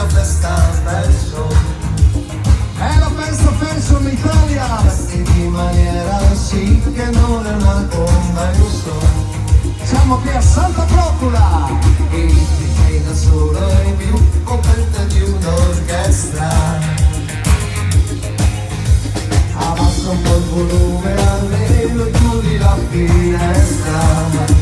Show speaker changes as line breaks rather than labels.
una festa verso è la festa verso l'Italia vesti di maniera sì che non è una convention siamo qui a Santa Procula. E ti sei da solo in più coperta di un'orchestra. Abbassa un po' il volume almeno chiudi la finestra.